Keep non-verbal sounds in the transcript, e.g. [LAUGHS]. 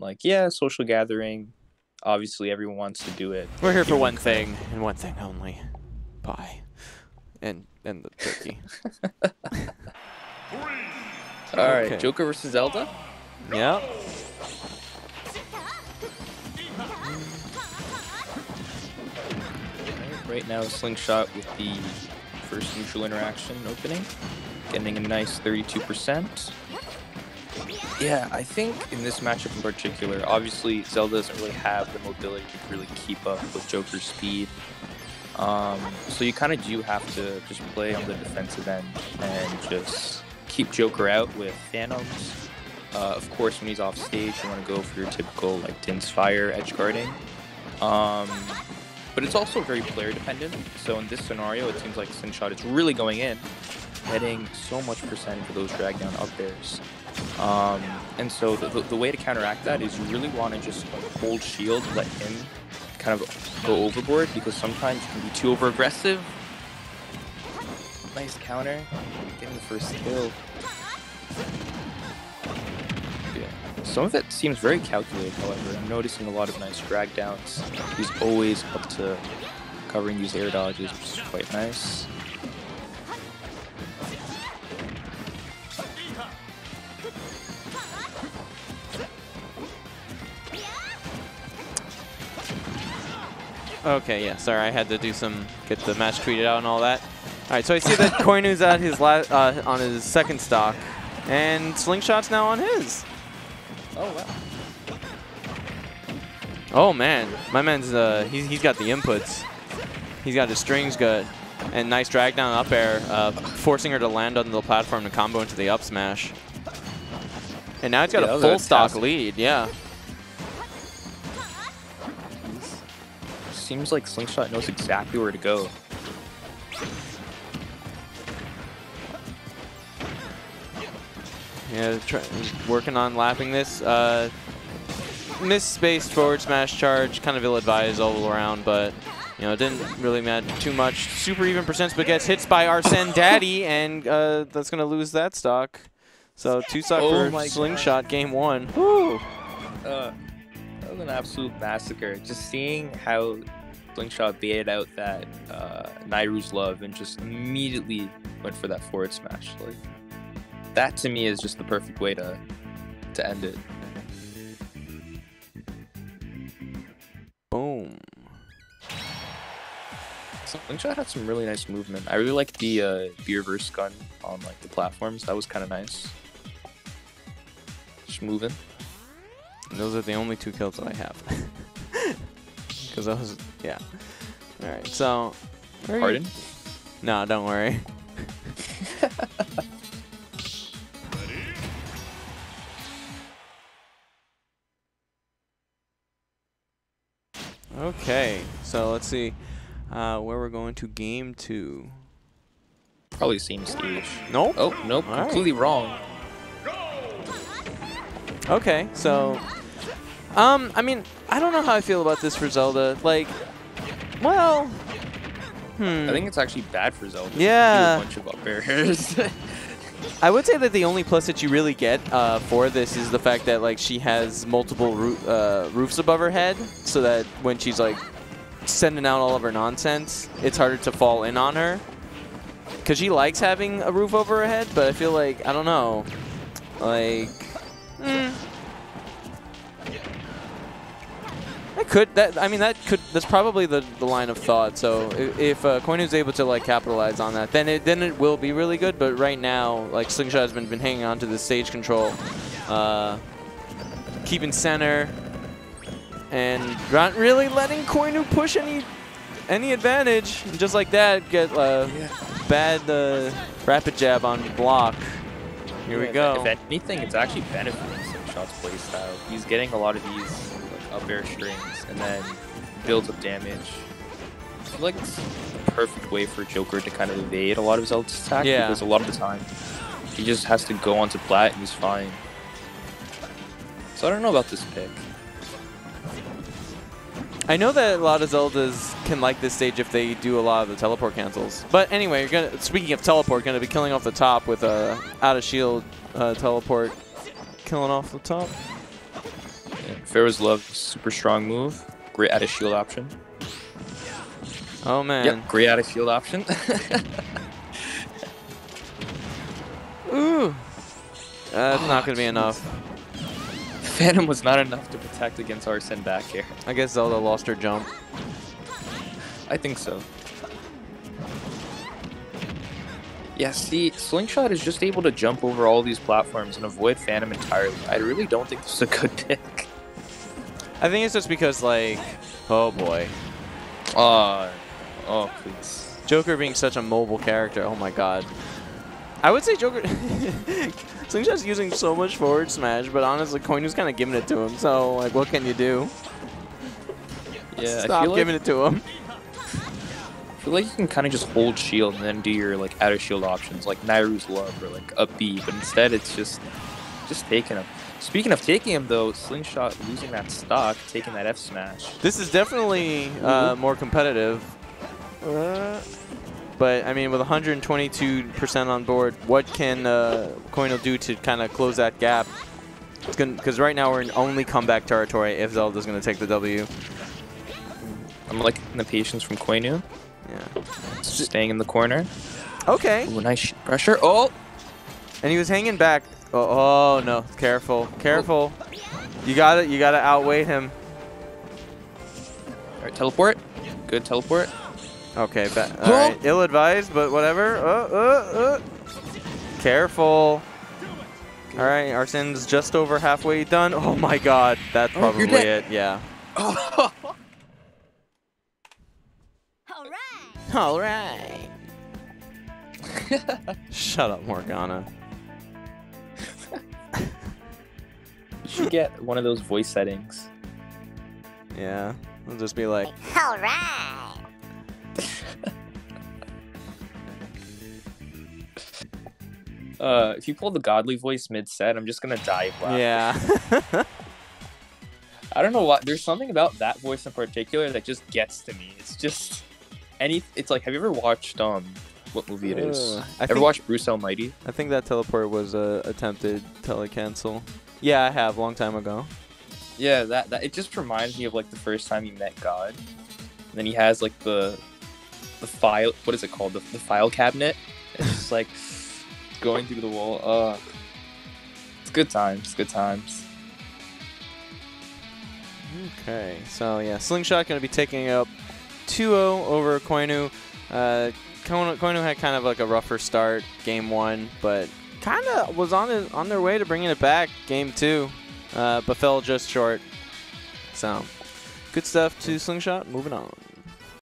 like, yeah, social gathering. Obviously, everyone wants to do it. We're here for one thing and one thing only: pie, and and the turkey. [LAUGHS] All right, Okay. Joker versus Zelda. yep. Right now, Slingshot with the first neutral interaction opening, getting a nice 32%. Yeah, I think in this matchup in particular, obviously Zelda doesn't really have the mobility to really keep up with Joker's speed. Um, so you kind of do have to just play on the defensive end and just keep Joker out with Phantoms. Uh, of course, when he's off stage, you want to go for your typical like Din's Fire edge guarding. Um, but it's also very player dependent. So in this scenario, it seems like Slingshot is really going in, getting so much percent for those drag down up airs. Um, and so the, the, the way to counteract that is you really want to just hold shield, let him kind of go overboard because sometimes you can be too over aggressive. Nice counter, getting the first kill. Yeah. Some of it seems very calculated, however. I'm noticing a lot of nice drag downs. He's always up to covering these air dodges, which is quite nice. Okay, yeah. Sorry, I had to do some get the match tweeted out and all that. All right, so I see that [LAUGHS] Koinu's at his uh, on his second stock, and Slingshot's now on his. Oh wow. Oh man, my man's uh he's he's got the inputs. He's got his strings good, and nice drag down up air, uh, forcing her to land on the platform to combo into the up smash. And now he's got Yeah, a full stock lead. Yeah. Seems like Slingshot knows exactly where to go. Yeah, try, working on lapping this. Uh, misspaced forward smash charge, kind of ill-advised all around, but you know, it didn't really matter too much. Super even percents, but gets hit by Arsene Daddy, and uh, that's gonna lose that stock. So two stock Oh for my God. Slingshot game one. Woo! Uh, that was an absolute massacre. Just seeing how Slingshot baited out that uh, Nayru's love and just immediately went for that forward smash. Like that to me is just the perfect way to to end it. Boom. Slingshot had some really nice movement. I really like the uh, the reverse gun on like the platforms. That was kind of nice. Just moving. And those are the only two kills that I have. [LAUGHS] Because I was, yeah. All right, so. where are you- Pardon? No, don't worry. [LAUGHS] okay, so let's see uh, where we're going to game two. Probably same stage. Nope. Oh nope, All right. completely wrong. Okay, so, um, I mean, I don't know how I feel about this for Zelda. Like, well, hmm. I think it's actually bad for Zelda. Yeah. a bunch of up airs. [LAUGHS] I would say that the only plus that you really get uh, for this is the fact that like she has multiple roo uh, roofs above her head, so that when she's like sending out all of her nonsense, it's harder to fall in on her. Cause she likes having a roof over her head, but I feel like I don't know, like. Mm, that could that I mean that could that's probably the, the line of thought. So if, if uh, Koinu's able to like capitalize on that, then it then it will be really good. But right now, like Slingshot has been been hanging on to the stage control, uh, keeping center, and not really letting Koinu push any any advantage. Just like that, get uh, bad uh, rapid jab on block. Here we go. If anything, it's actually benefiting Slingshot's playstyle. He's getting a lot of these up air strings and then builds up damage. I feel like it's the perfect way for Joker to kind of evade a lot of Zelda's attack Yeah. because a lot of the time he just has to go onto plat and he's fine. So I don't know about this pick. I know that a lot of Zeldas can like this stage if they do a lot of the teleport cancels. But anyway, you're gonna. Speaking of teleport, gonna be killing off the top with a out of shield uh, teleport, killing off the top. Pharaoh's Love, super strong move. Great out of shield option. Oh man. Yep, great out of shield option. [LAUGHS] Ooh. That's not gonna be enough. Phantom was not enough to protect against Arsene back here. I guess Zelda lost her jump. I think so. Yeah, see, Slingshot is just able to jump over all these platforms and avoid Phantom entirely. I really don't think this is a good pick. I think it's just because like, oh boy, Uh, oh, please. Joker being such a mobile character. Oh my god. I would say Joker. [LAUGHS] Slingshot's using so much forward smash, but honestly, Koinu's kind of giving it to him. So like, what can you do? Yeah, I Stop feel, giving like, it to him. I feel like you can kind of just hold shield and then do your like out of shield options, like Nayru's Love or like up B, but instead it's just just taking him. Speaking of taking him though, Slingshot losing that stock, taking that F smash. This is definitely uh, more competitive. Uh, but I mean, with 122% on board, what can uh, Koinu do to kind of close that gap? Because right now we're in only comeback territory if Zelda's going to take the W. I'm liking the patience from Koinu, Yeah. staying in the corner. Okay. Ooh, nice pressure. Oh, And he was hanging back. Oh, oh no! Careful, careful. You got to You got to outweigh him. all right, teleport. Good teleport. Okay. Ba all right. Ill-advised, but whatever. Uh, uh, uh. Careful. All right. Arsene's just over halfway done. Oh my God. That's Oh, probably dead. it. Yeah. Oh. Alright! [LAUGHS] All right. [LAUGHS] Shut up, Morgana. Should get one of those voice settings. Yeah. I'll just be like, Alright! [LAUGHS] Uh, if you pull the godly voice mid set, I'm just gonna die of laughter. yeah. [LAUGHS] I don't know why. There's something about that voice in particular that just gets to me. It's just any. It's like, have you ever watched um, what movie it is? Uh, I ever think- watched Bruce Almighty? I think that teleport was a attempted telecancel. Yeah, I have, long time ago. Yeah, that that it just reminds me of like the first time you met God. And then he has like the the file. What is it called? The, the file cabinet. It's just like [SIGHS] going through the wall. Uh, it's good times. Good times. Okay, so yeah, Slingshot going to be taking up 2-0 over Koinu. Uh, Koinu. Koinu had kind of like a rougher start, game one, but kind of was on it, on their way to bringing it back, game two, uh, but fell just short. So, good stuff to Slingshot. Moving on.